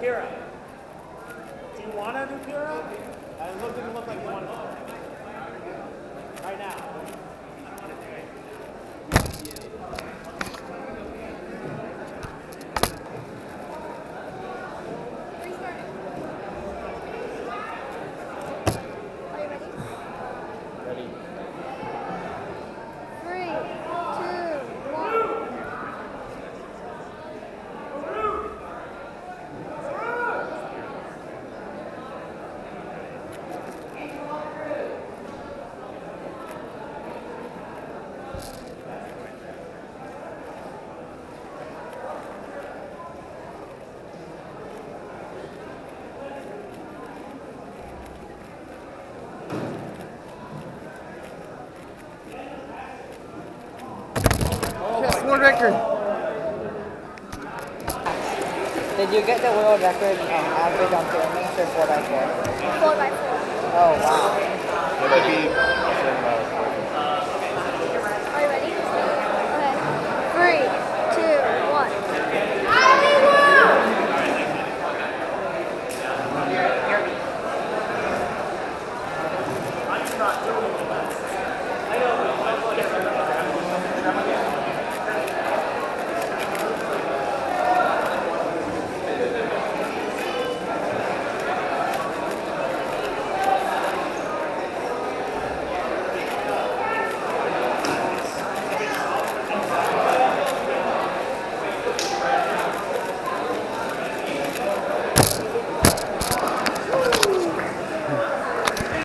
Nakira. Do you want a new Nakira? I looked and looked like you wanted record. Did you get the world record um, average on pyramids or 4x4? 4 by 4 Oh, wow. Would it be